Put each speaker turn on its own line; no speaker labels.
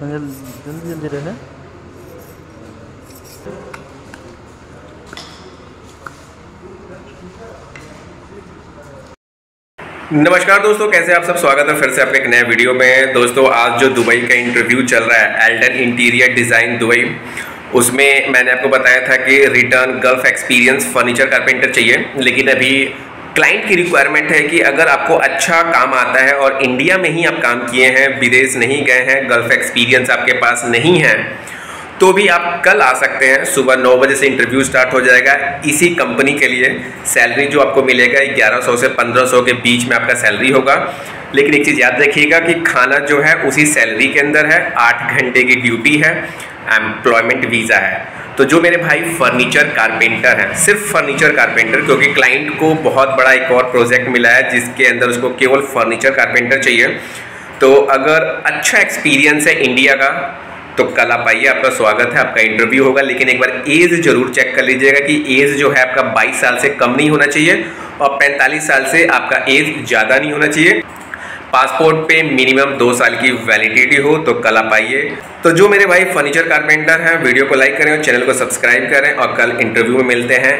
जल्दी जल्दी रहे
नमस्कार दोस्तों, कैसे आप सब? स्वागत है फिर से आपके एक नए वीडियो में। दोस्तों, आज जो दुबई का इंटरव्यू चल रहा है एल्डन इंटीरियर डिज़ाइन दुबई, उसमें मैंने आपको बताया था कि return Gulf experience furniture carpenter चाहिए, लेकिन अभी क्लाइंट की रिक्वायरमेंट है कि अगर आपको अच्छा काम आता है और इंडिया में ही आप काम किए हैं, विदेश नहीं गए हैं गल्फ एक्सपीरियंस आपके पास नहीं है तो भी आप कल आ सकते हैं। सुबह नौ बजे से इंटरव्यू स्टार्ट हो जाएगा। इसी कंपनी के लिए सैलरी जो आपको मिलेगा 1100 से 1500 के बीच में आपका सैलरी होगा। लेकिन एक चीज़ याद रखिएगा कि खाना जो है, उसी सैलरी के अंदर है। आठ घंटे की ड्यूटी है। एम्प्लॉयमेंट वीज़ा है। तो जो मेरे भाई फर्नीचर कारपेंटर हैं, सिर्फ़ फर्नीचर कारपेंटर क्योंकि क्लाइंट को बहुत बड़ा एक और प्रोजेक्ट मिला है, जिसके अंदर उसको केवल फर्नीचर कारपेंटर चाहिए। तो अगर अच्छा एक्सपीरियंस है इंडिया का तो कल आप आइए, आपका स्वागत है, आपका इंटरव्यू होगा, लेकिन एक बार एज ज़रूर चेक कर लीजिएगा कि एज जो है आपका 22 साल से कम नहीं होना चाहिए और 45 साल से आपका एज ज़्यादा नहीं होना चाहिए। पासपोर्ट पे मिनिमम दो साल की वैलिडिटी हो तो कल आप आइए। तो जो मेरे भाई फर्नीचर कारपेंटर हैं, वीडियो को लाइक करें और चैनल को सब्सक्राइब करें और कल इंटरव्यू में मिलते हैं।